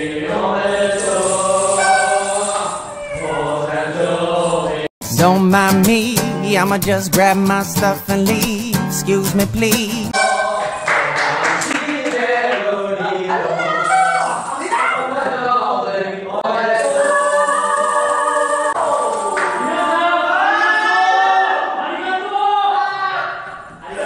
Don't mind me, I'ma just grab my stuff and leave. Excuse me, please.